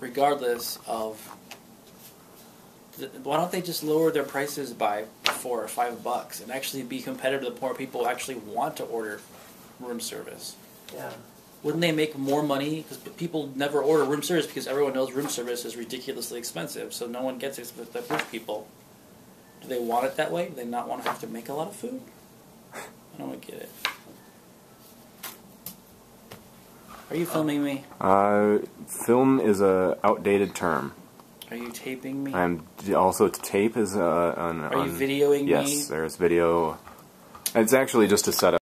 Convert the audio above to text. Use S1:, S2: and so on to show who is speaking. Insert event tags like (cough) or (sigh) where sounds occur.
S1: regardless of. Why don't they just lower their prices by four or five bucks and actually be competitive to the more people actually want to order room service?
S2: Yeah.
S1: Wouldn't they make more money? Because people never order room service because everyone knows room service is ridiculously expensive, so no one gets it with the rich people. Do they want it that way? Do they not want to have to make a lot of food? (laughs) I don't get it. Are you filming me?
S3: Uh, film is a outdated term.
S1: Are you taping me?
S3: I'm also tape is uh, on.
S1: Are you videoing
S3: yes,
S1: me?
S3: there's video. It's actually just a set up.